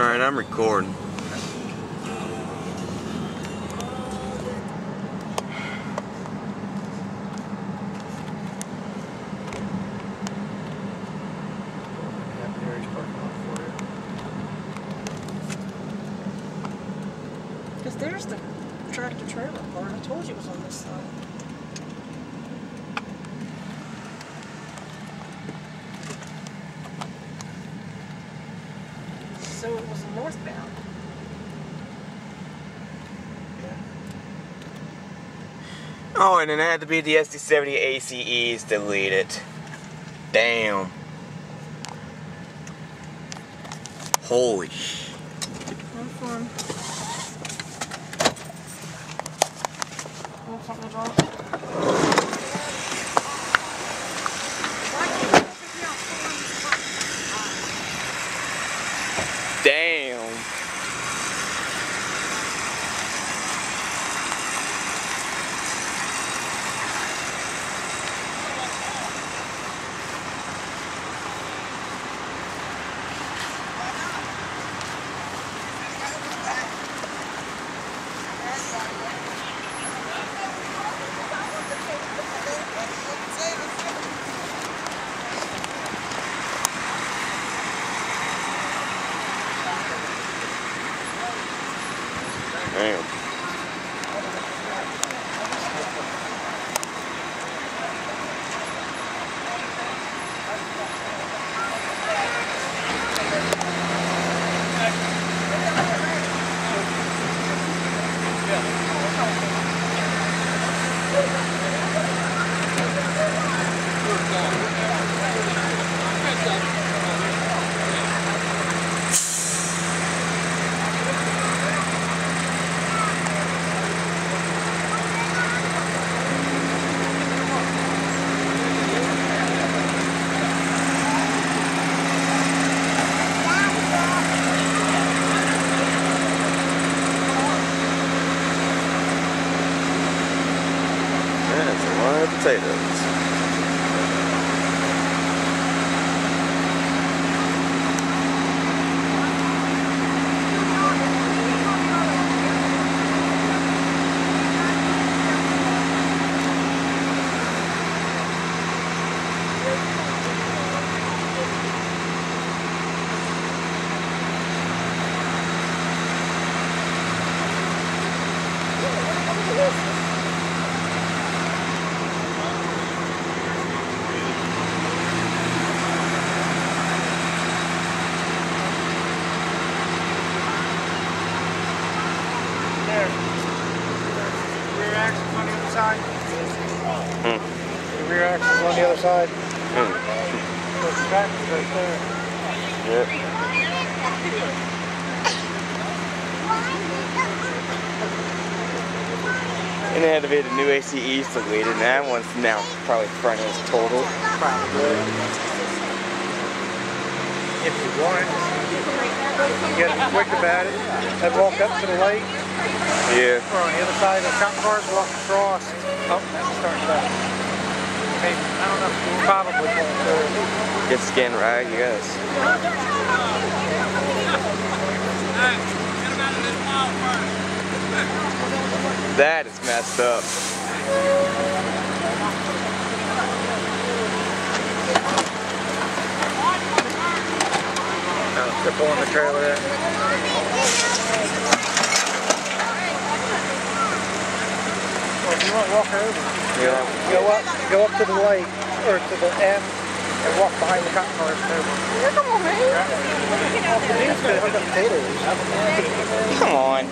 Alright, I'm recording. Because there's the tractor trailer part. I told you it was on this side. So it was northbound. Oh, and then it had to be the SD70 ACEs delete it. Damn. Holy sh. No fun. Want something to drink? Damn. Damn. タイルなんです。よ side. Hmm. The rear axle's on the other side. Hmm. The tractor's right there. Yep. And it had to be the new ace ACEs deleted, and that one's now probably front is total. Probably. If you want. Get quick about it. I'd walk up to the light. Yeah. Or on the other side, the cop cars walk across. Oh, that's starting back. Maybe, I don't know. Probably going through. Get skin right, I guess. That is messed up. Oh, they're pulling the trailer in. Well, if you want to walk over, Yeah. go up, go up to the light, or to the end, and walk behind the cop cars over. Come on, man. That's good. Hook up potatoes. Come on.